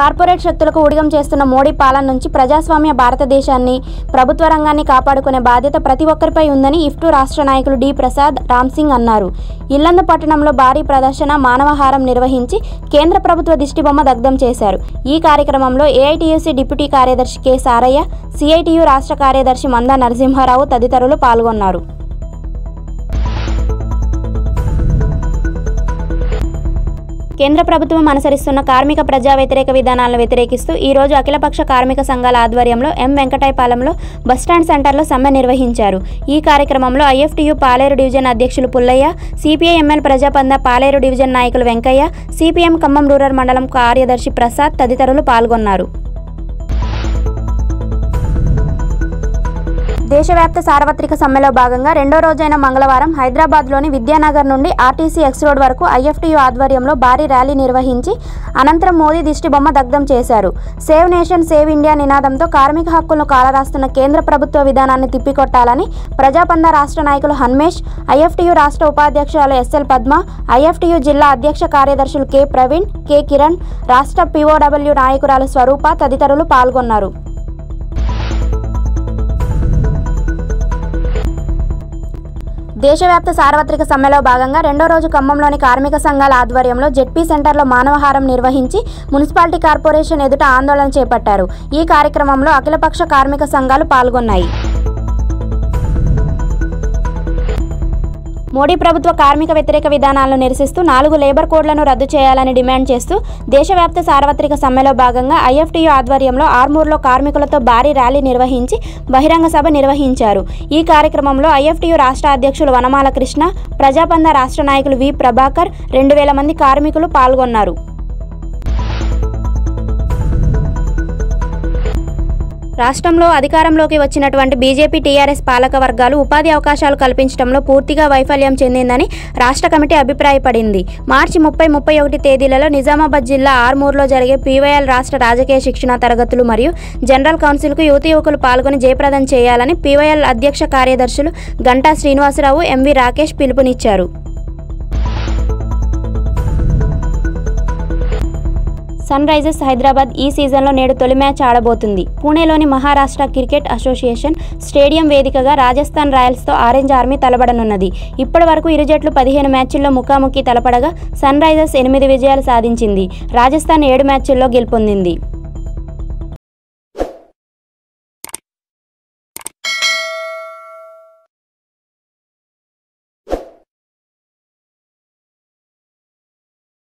Corporate శక్తులకు ఊడిగం చేస్తున్న మోడీ పాలన నుంచి ప్రజాస్వామ్య భారతదేశాన్ని ప్రభుత్వ రంగాన్ని కాపాడుకునే బాధ్యత ప్రతి ఒక్కరిపై ఉందని ఇఫ్టు రాష్ట్ర నాయకులు డి. ప్రసాద్ రామ్ సింగ్ అన్నారు. ఇల్లందు పట్టణంలో భారీ ప్రదర్శన మానవహారం నిర్వహించి కేంద్ర ప్రభుత్వ దిష్టిబొమ్మ దగ్ధం చేశారు. ఈ కార్యక్రమంలో ఏఐటీయూసీ డిప్యూటీ కార్యదర్శి కె. సారయ్య సిఐటియు రాష్ట్ర కార్యదర్శి మందా నరసింహారావు తదితరులు పాల్గొన్నారు. కేంద్ర ప్రభుత్వం అనుసరిస్తున్న కార్మిక ప్రజా వ్యతిరేక విధానాలను వ్యతిరేకిస్తూ ఈ రోజు అఖిలపక్ష కార్మిక సంఘాల ఆధ్వర్యంలో ఎం వెంకటాయపాలెంలో బస్టాండ్ సెంటర్లో సమ్మె నిర్వహించారు. ఈ కార్యక్రమంలో ఐఎఫ్టీయూ పాలేరు డివిజన్ అధ్యక్షులు పుల్లయ్య సిపిఐఎంఎల్ ప్రజాపంద పాలేరు డివిజన్ నాయకులు వెంకయ్య సిపిఎం ఖమ్మం రూరల్ మండలం కార్యదర్శి ప్రసాద్ తదితరులు పాల్గొన్నారు. దేశవ్యాప్త సార్వత్రిక సమ్మెలో భాగంగా రెండో రోజైన మంగళవారం హైదరాబాద్లోని విద్యానగర్ నుండి ఆర్టీసీ ఎక్స్ రోడ్ వరకు ఐఎఫ్టీయూ ఆధ్వర్యంలో భారీ ర్యాలీ నిర్వహించి అనంతరం మోదీ దిష్టిబొమ్మ దగ్ధం చేశారు. సేవ్ నేషన్ సేవ్ ఇండియా నినాదంతో కార్మిక హక్కులను కాలరాస్తున్న కేంద్ర ప్రభుత్వ విధానాన్ని తిప్పికొట్టాలని ప్రజాపంద రాష్ట్ర నాయకులు హన్మేష్ ఐఎఫ్టీయూ రాష్ట్ర ఉపాధ్యక్షురాలు ఎస్ఎల్ పద్మ ఐఎఫ్టీయూ జిల్లా అధ్యక్ష కార్యదర్శులు కె ప్రవీణ్ కె కిరణ్ రాష్ట్ర పిఓడబ్ల్యూ నాయకురాలు స్వరూప తదితరులు పాల్గొన్నారు. దేశవ్యాప్త సార్వత్రిక సమ్మెలో భాగంగా రెండో రోజు ఖమ్మంలోని కార్మిక సంఘాల ఆధ్వర్యంలో జెడ్పీ సెంటర్లో మానవహారం నిర్వహించి మున్సిపాలిటీ కార్పొరేషన్ ఎదుట ఆందోళన చేపట్టారు. ఈ కార్యక్రమంలో అఖిలపక్ష కార్మిక సంఘాలు పాల్గొన్నాయి. మోడీ ప్రభుత్వ కార్మిక వ్యతిరేక విధానాలను నిరసిస్తూ నాలుగు లేబర్ కోడ్లను రద్దు చేయాలని డిమాండ్ చేస్తూ దేశవ్యాప్త సార్వత్రిక సమ్మెలో భాగంగా ఐఎఫ్టీయూ ఆధ్వర్యంలో ఆర్మూర్లో కార్మికులతో భారీ ర్యాలీ నిర్వహించి బహిరంగ సభ నిర్వహించారు. ఈ కార్యక్రమంలో ఐఎఫ్టీయూ రాష్ట్ర అధ్యక్షులు వనమాల కృష్ణ ప్రజాపంద రాష్ట్ర నాయకులు వి ప్రభాకర్ రెండు వేల మంది కార్మికులు పాల్గొన్నారు. రాష్ట్రంలో అధికారంలోకి వచ్చినటువంటి బీజేపీ టీఆర్ఎస్ పాలక వర్గాలు ఉపాధి అవకాశాలు కల్పించడంలో పూర్తిగా వైఫల్యం చెందిందని రాష్ట్ర కమిటీ అభిప్రాయపడింది. మార్చి ముప్పై ముప్పై ఒకటి తేదీలలో నిజామాబాద్ జిల్లా ఆర్మూర్లో జరిగే పీవైఎల్ రాష్ట్ర రాజకీయ శిక్షణ తరగతులు మరియు జనరల్ కౌన్సిల్కు యువతి యువకులు పాల్గొని జయప్రదం చేయాలని పీవైఎల్ అధ్యక్ష కార్యదర్శులు గంటా శ్రీనివాసరావు ఎంవి రాకేష్ పిలుపునిచ్చారు. సన్ రైజర్స్ హైదరాబాద్ ఈ సీజన్లో నేడు తొలి మ్యాచ్ ఆడబోతుంది. పూణేలోని మహారాష్ట్ర క్రికెట్ అసోసియేషన్ స్టేడియం వేదికగా రాజస్థాన్ రాయల్స్తో ఆరెంజ్ ఆర్మీ తలపడనున్నది ఇప్పటి వరకు ఇరు జట్లు పదిహేను మ్యాచ్ల్లో ముఖాముఖి తలపడగా సన్ రైజర్స్ ఎనిమిది విజయాలు సాధించింది. రాజస్థాన్ ఏడు మ్యాచ్ల్లో గెలుపొందింది.